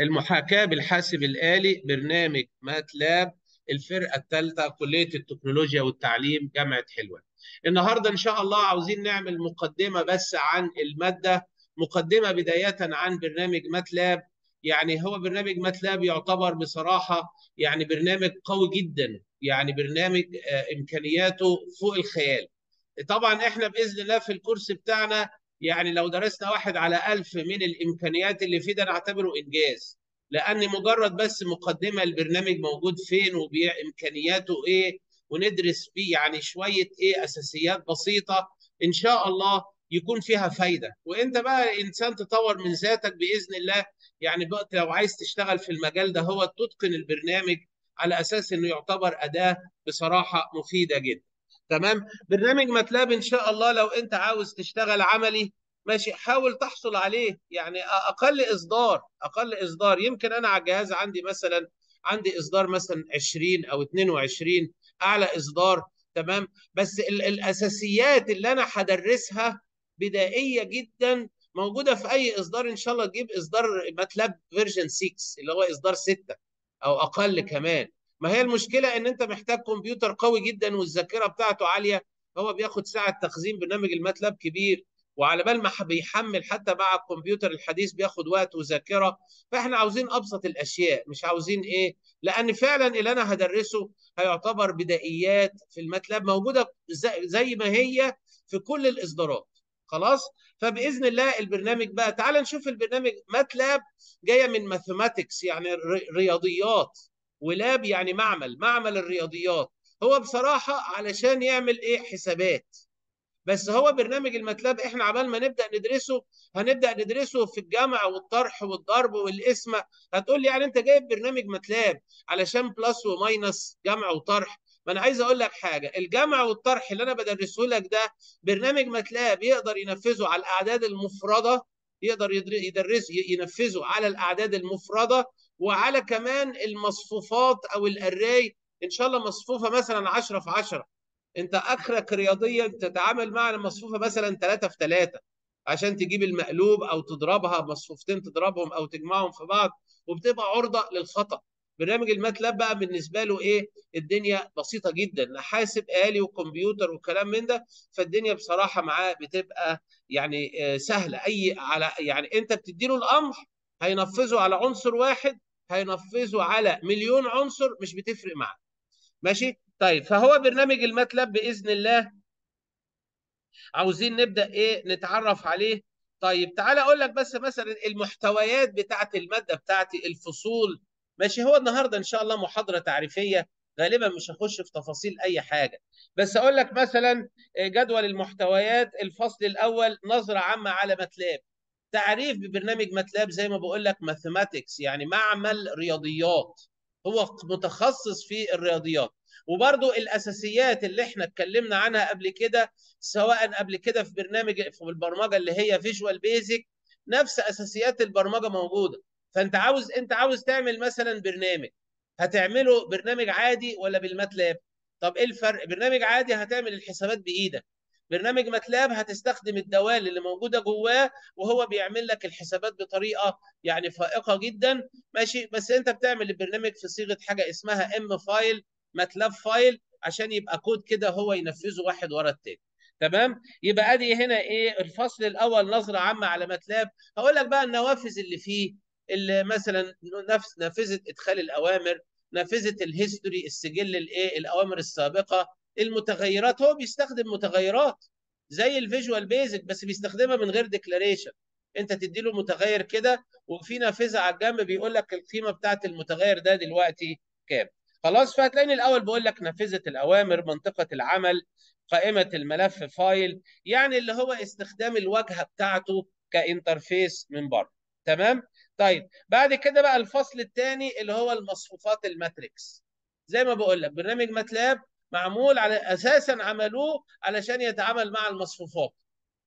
المحاكاة بالحاسب الآلي برنامج ماتلاب الفرقة الثالثة كلية التكنولوجيا والتعليم جامعة حلوان. النهاردة إن شاء الله عاوزين نعمل مقدمة بس عن المادة مقدمة بداية عن برنامج ماتلاب. يعني هو برنامج ماتلاب يعتبر بصراحة يعني برنامج قوي جدا يعني برنامج إمكانياته فوق الخيال. طبعا إحنا بإذن الله في الكورس بتاعنا يعني لو درسنا واحد على ألف من الإمكانيات اللي فيه ده نعتبره إنجاز. لأن مجرد بس مقدمة البرنامج موجود فين وإمكانياته إيه وندرس فيه يعني شوية إيه أساسيات بسيطة إن شاء الله يكون فيها فايدة. وإنت بقى إنسان تطور من ذاتك بإذن الله. يعني بقى لو عايز تشتغل في المجال ده هو تتقن البرنامج على أساس إنه يعتبر أداة بصراحة مفيدة جدا. تمام؟ برنامج ماتلاب إن شاء الله لو أنت عاوز تشتغل عملي ماشي حاول تحصل عليه يعني أقل إصدار أقل إصدار. يمكن أنا على الجهاز عندي مثلا عندي إصدار مثلا 20 أو 22 أعلى إصدار تمام؟ بس ال الأساسيات اللي أنا هدرسها بدائية جدا موجودة في أي إصدار إن شاء الله تجيب إصدار ماتلاب فيرجن 6 اللي هو إصدار 6 أو أقل كمان. ما هي المشكلة إن أنت محتاج كمبيوتر قوي جدا والذاكرة بتاعته عالية. هو بياخد ساعة تخزين برنامج الماتلاب كبير وعلى بال ما بيحمل حتى مع الكمبيوتر الحديث بياخد وقت وذاكرة. فإحنا عاوزين أبسط الأشياء مش عاوزين إيه؟ لأن فعلا اللي أنا هدرسه هيعتبر بدائيات في الماتلاب موجودة زي ما هي في كل الإصدارات. خلاص؟ فبإذن الله البرنامج بقى تعال نشوف البرنامج ماتلاب جاية من mathematics يعني رياضيات. و lab يعني معمل معمل الرياضيات. هو بصراحة علشان يعمل إيه؟ حسابات. بس هو برنامج ال MATLAB إحنا عبال ما نبدأ ندرسه هنبدأ ندرسه في الجمع والطرح والضرب والقسمه هتقول لي يعني أنت جايب برنامج MATLAB علشان plus و minus جمع وطرح. ما أنا عايز أقول لك حاجة الجمع والطرح اللي أنا بدرسه لك ده برنامج MATLAB يقدر ينفذه على الأعداد المفرده يقدر يدرسه ينفذه على الأعداد المفرده وعلى كمان المصفوفات أو الاري إن شاء الله مصفوفة مثلا 10 في 10 أنت اخرك رياضيا تتعامل مع المصفوفة مثلا 3 في 3 عشان تجيب المقلوب أو تضربها مصفوفتين تضربهم أو تجمعهم في بعض وبتبقى عرضة للخطأ. برنامج الماتلاب بقى بالنسبة له إيه؟ الدنيا بسيطة جدا. حاسب آلي وكمبيوتر وكلام من ده فالدنيا بصراحة معاه بتبقى يعني سهلة. أي على يعني أنت بتدي له الأمر هينفذه على عنصر واحد هينفذه على مليون عنصر مش بتفرق معاه ماشي؟ طيب فهو برنامج الماتلاب بإذن الله. عاوزين نبدأ إيه؟ نتعرف عليه. طيب تعالى أقول لك بس مثلا المحتويات بتاعه المادة بتاعتي الفصول. ماشي؟ هو النهارده إن شاء الله محاضرة تعريفية. غالبا مش هخش في تفاصيل أي حاجة. بس أقول لك مثلا جدول المحتويات الفصل الأول نظرة عامة على ماتلاب. تعريف ببرنامج ماتلاب زي ما بقول لك ماثيماتكس يعني معمل رياضيات. هو متخصص في الرياضيات. وبرضو الأساسيات اللي إحنا اتكلمنا عنها قبل كده سواء قبل كده في برنامج في البرمجة اللي هي فيجوال بيزك نفس أساسيات البرمجة موجودة. فأنت عاوز أنت عاوز تعمل مثلا برنامج هتعمله برنامج عادي ولا بال MATLAB؟ طب إيه الفرق؟ برنامج عادي هتعمل الحسابات بإيدك. برنامج MATLAB هتستخدم الدوال اللي موجودة جواه وهو بيعمل لك الحسابات بطريقة يعني فائقة جدا. ماشي؟ بس أنت بتعمل البرنامج في صيغة حاجة اسمها M-file MATLAB file عشان يبقى كود كده هو ينفذه واحد ورا التاني. تمام؟ يبقى أدي هنا إيه؟ الفصل الأول نظرة عامة على MATLAB. هقول لك بقى النوافذ اللي فيه اللي مثلا نفس نافذة إدخال الأوامر نافذة ال history السجل الإيه؟ الأوامر السابقة. المتغيرات هو بيستخدم متغيرات زي ال Visual Basic بس بيستخدمها من غير declaration انت تدي له متغير كده وفي نافذة على الجنب بيقول لك القيمة بتاعت المتغير ده دلوقتي كام. خلاص فهتلاقيني الأول بقول لك نافذة الأوامر منطقة العمل قائمة الملف file يعني اللي هو استخدام الواجهة بتاعته ك interface من بره. تمام؟ طيب بعد كده بقى الفصل الثاني اللي هو المصفوفات ال matrix. زي ما بقول لك برنامج MATLAB معمول على أساسا عملوه علشان يتعامل مع المصفوفات.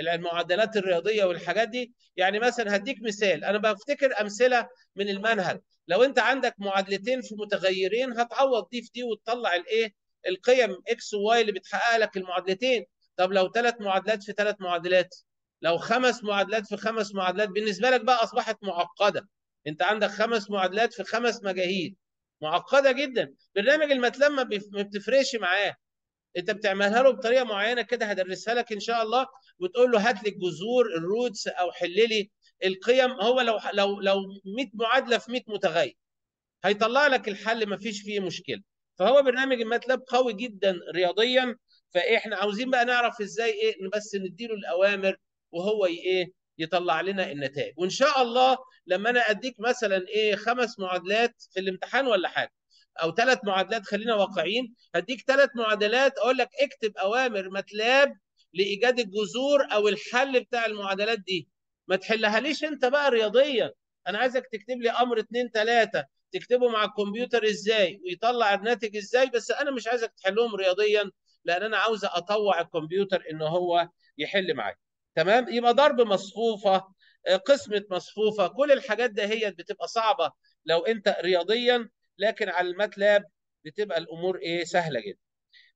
المعادلات الرياضية والحاجات دي يعني مثلا هديك مثال أنا بفتكر أمثلة من المنهج. لو أنت عندك معادلتين في متغيرين هتعوض دي في دي وتطلع الإيه؟ القيم X و Y اللي بتحقق لك المعادلتين. طب لو ثلاث معادلات في ثلاث معادلات لو خمس معادلات في خمس معادلات بالنسبة لك بقى أصبحت معقدة. أنت عندك خمس معادلات في خمس مجاهيل. معقدة جدا. برنامج ال MATLAB ما بتفرقش معاه. انت بتعملها له بطريقة معينة كده هدرسها لك إن شاء الله وتقول له هات لي الجذور ال roots أو حل لي القيم. هو لو لو لو 100 معادلة في 100 متغير. هيطلع لك الحل ما فيش فيه مشكلة. فهو برنامج ال MATLAB قوي جدا رياضيا. فإحنا عاوزين بقى نعرف إزاي إيه بس نديله الأوامر وهو إيه يطلع لنا النتائج. وإن شاء الله لما أنا أديك مثلا إيه خمس معادلات في الامتحان ولا حاجة أو ثلاث معادلات خلينا واقعيين هديك ثلاث معادلات أقول لك اكتب أوامر ماتلاب لإيجاد الجذور أو الحل بتاع المعادلات دي. ما تحلها ليش أنت بقى رياضيا. أنا عايزك تكتب لي أمر اثنين ثلاثة تكتبه مع الكمبيوتر إزاي ويطلع الناتج إزاي بس أنا مش عايزك تحلهم رياضيا لأن أنا عاوز أطوع الكمبيوتر إن هو يحل معايا. تمام؟ يبقى ضرب مصفوفة قسمة مصفوفة كل الحاجات ده هي بتبقى صعبة لو أنت رياضيا لكن على ال MATLAB بتبقى الأمور إيه سهلة جدا.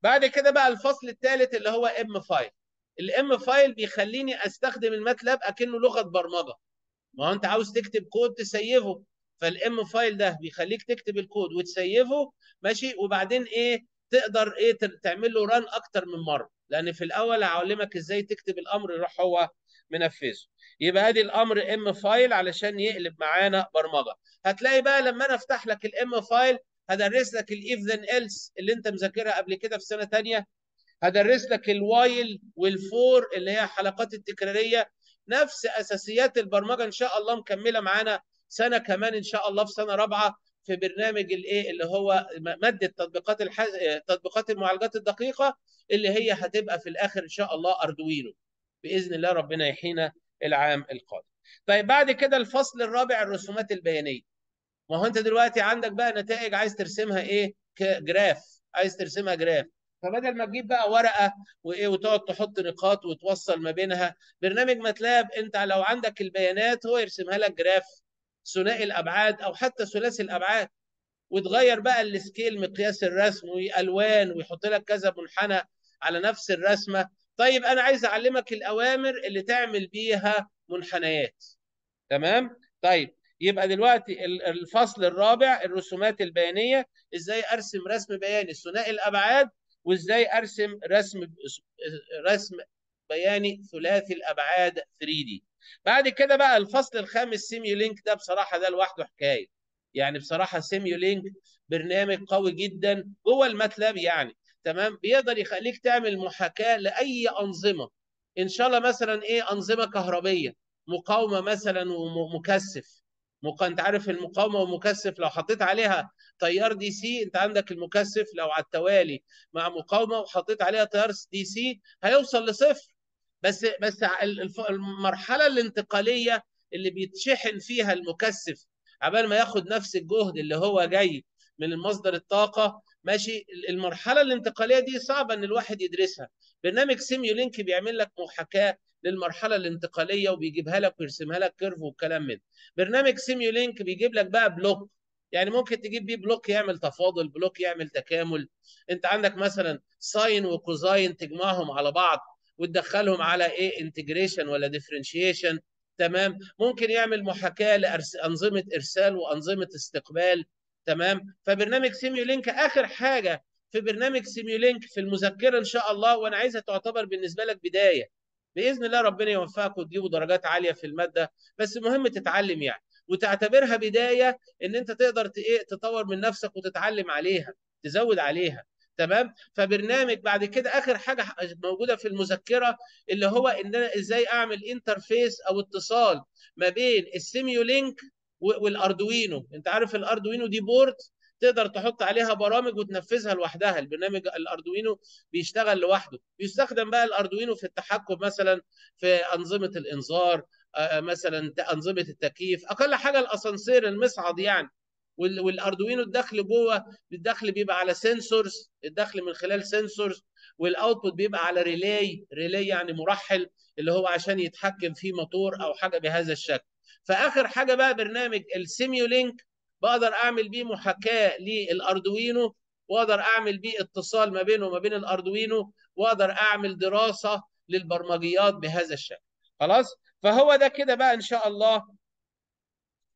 بعد كده بقى الفصل الثالث اللي هو M-file ال M-file بيخليني أستخدم ال MATLAB أكنه لغة برمجة. ما هو أنت عاوز تكتب code ت save ه فال M-file ده بيخليك تكتب ال code وت save ه ماشي؟ وبعدين إيه تقدر إيه تعمل له run أكتر من مرة. لأن في الأول هعلمك إزاي تكتب الأمر يروح هو منفذه. يبقى ادي الأمر M-file علشان يقلب معانا برمجة. هتلاقي بقى لما أنا أفتح لك ال M-file هدرس لك ال if then else اللي أنت مذاكرها قبل كده في سنة ثانية هدرس لك ال while وال for اللي هي الحلقات التكرارية. نفس أساسيات البرمجة إن شاء الله مكملة معانا سنة كمان إن شاء الله في سنة رابعة في برنامج الايه اللي هو مادة تطبيقات الحز... تطبيقات المعالجات الدقيقة اللي هي هتبقى في الآخر إن شاء الله Arduino بإذن الله ربنا يحيينا العام القادم. طيب بعد كده الفصل الرابع الرسومات البيانية. ما هو انت دلوقتي عندك بقى نتائج عايز ترسمها إيه؟ graph عايز ترسمها graph. فبدل ما تجيب بقى ورقة وإيه وتقعد تحط نقاط وتوصل ما بينها برنامج MATLAB أنت لو عندك البيانات هو يرسمها لك graph ثنائي الأبعاد أو حتى ثلاثي الأبعاد وتغير بقى ال scale مقياس الرسم وألوان ويحط لك كذا منحنى على نفس الرسمة طيب أنا عايز أعلمك الأوامر اللي تعمل بيها منحنيات. تمام؟ طيب يبقى دلوقتي الفصل الرابع الرسومات البيانية. إزاي أرسم رسم بياني؟ ثنائي الأبعاد. وإزاي أرسم رسم رسم بياني ثلاثي الأبعاد 3D؟ بعد كده بقى الفصل الخامس Simulink ده بصراحة ده لوحده حكاية. يعني بصراحة Simulink برنامج قوي جدا جوه ال MATLAB يعني. تمام؟ بيقدر يخليك تعمل محاكاة لأي أنظمة. إن شاء الله مثلا إيه أنظمة كهربية مقاومة مثلا ومكثف. مق... أنت عارف المقاومة والمكثف لو حطيت عليها تيار DC أنت عندك المكثف لو على التوالي مع مقاومة وحطيت عليها تيار DC هيوصل لصفر. بس بس المرحلة الانتقالية اللي بيتشحن فيها المكثف عبال ما ياخد نفس الجهد اللي هو جاي من المصدر الطاقة ماشي؟ المرحلة الانتقالية دي صعبة إن الواحد يدرسها. برنامج Simulink بيعمل لك محاكاة للمرحلة الانتقالية وبيجيبها لك ويرسمها لك curve والكلام من برنامج Simulink بيجيب لك بقى block يعني ممكن تجيب بيه block يعمل تفاضل block يعمل تكامل. أنت عندك مثلا sine و cosine تجمعهم على بعض وتدخلهم على إيه integration ولا differentiation تمام؟ ممكن يعمل محاكاة لانظمه إرسال وأنظمة استقبال. تمام؟ فبرنامج Simulink آخر حاجة في برنامج Simulink في المذكرة إن شاء الله وأنا عايزها تعتبر بالنسبة لك بداية. بإذن الله ربنا يوفقك وتجيبوا درجات عالية في المادة بس مهم تتعلم يعني وتعتبرها بداية إن أنت تقدر إيه تطور من نفسك وتتعلم عليها تزود عليها تمام؟ فبرنامج بعد كده آخر حاجة موجودة في المذكرة اللي هو إن أنا إزاي أعمل interface أو اتصال ما بين ال Simulink وال Arduino. انت عارف ال Arduino دي board تقدر تحط عليها برامج وتنفذها لوحدها. البرنامج ال Arduino بيشتغل لوحده. بيستخدم بقى ال Arduino في التحكم مثلا في أنظمة الإنذار مثلا أنظمة التكييف. أقل حاجة الأسانسير المصعد يعني. وال Arduino الدخل جوه الدخل بيبقى على sensors الدخل من خلال sensors وال output بيبقى على relay relay يعني مرحل اللي هو عشان يتحكم فيه موتور أو حاجة بهذا الشكل. فآخر حاجة بقى برنامج ال Simulink بقدر أعمل بيه محاكاة لل Arduino واقدر أعمل بيه اتصال ما بينه وما بين الأردوينو واقدر أعمل دراسة للبرمجيات بهذا الشكل. خلاص؟ فهو ده كده بقى إن شاء الله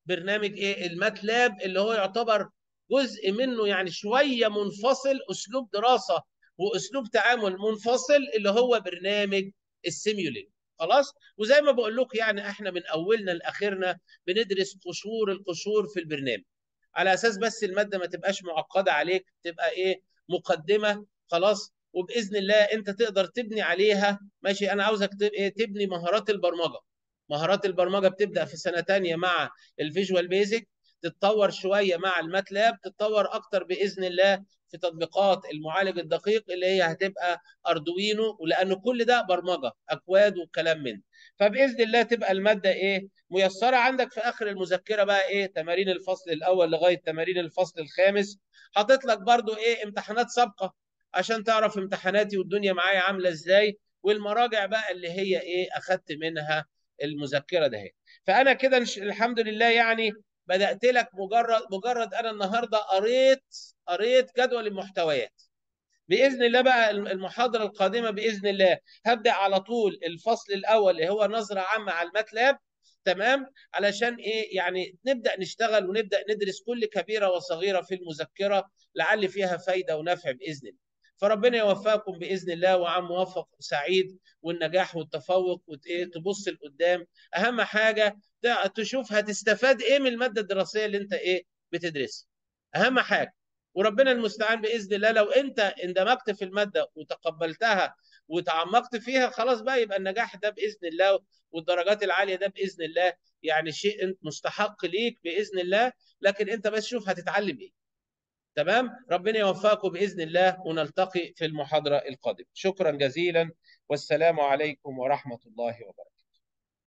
برنامج إيه؟ الماتلاب اللي هو يعتبر جزء منه يعني شوية منفصل أسلوب دراسة وأسلوب تعامل منفصل اللي هو برنامج السيميوليت خلاص؟ وزي ما بقول لكم يعني إحنا من أولنا لأخرنا بندرس قشور القشور في البرنامج. على أساس بس المادة ما تبقاش معقدة عليك تبقى إيه؟ مقدمة خلاص؟ وبإذن الله أنت تقدر تبني عليها ماشي؟ أنا عاوزك تبني مهارات البرمجة. مهارات البرمجة بتبدأ في سنة ثانية مع الفيجوال بيزك تتطور شوية مع الماتلاب تتطور أكتر بإذن الله في تطبيقات المعالج الدقيق اللي هي هتبقى أردوينو ولأن كل ده برمجة أكواد وكلام من فبإذن الله تبقى المادة إيه؟ ميسرة. عندك في آخر المذكرة بقى إيه؟ تمارين الفصل الأول لغاية تمارين الفصل الخامس. حاطط لك برضو إيه؟ امتحانات سابقة عشان تعرف امتحاناتي والدنيا معايا عاملة إزاي والمراجع بقى اللي هي إيه؟ أخدت منها المذكرة ده فأنا كده الحمد لله يعني بدأت لك مجرد مجرد أنا النهارده قريت قريت جدول المحتويات. بإذن الله بقى المحاضرة القادمة بإذن الله. هبدأ على طول الفصل الأول اللي هو نظرة عامة على الماتلاب تمام؟ علشان إيه؟ يعني نبدأ نشتغل ونبدأ ندرس كل كبيرة وصغيرة في المذكرة لعل فيها فايدة ونفع بإذن الله. فربنا يوفقكم بإذن الله وعام موفق سعيد والنجاح والتفوق وتبص لقدام. أهم حاجة تشوف هتستفاد إيه من المادة الدراسية اللي أنت إيه بتدرسها. أهم حاجة وربنا المستعان بإذن الله لو أنت اندمجت في المادة وتقبلتها وتعمقت فيها خلاص بقى يبقى النجاح ده بإذن الله والدرجات العالية ده بإذن الله يعني شيء مستحق ليك بإذن الله لكن أنت بس شوف هتتعلم إيه. تمام؟ ربنا يوفقكم بإذن الله ونلتقي في المحاضرة القادمة. شكرا جزيلا والسلام عليكم ورحمة الله وبركاته.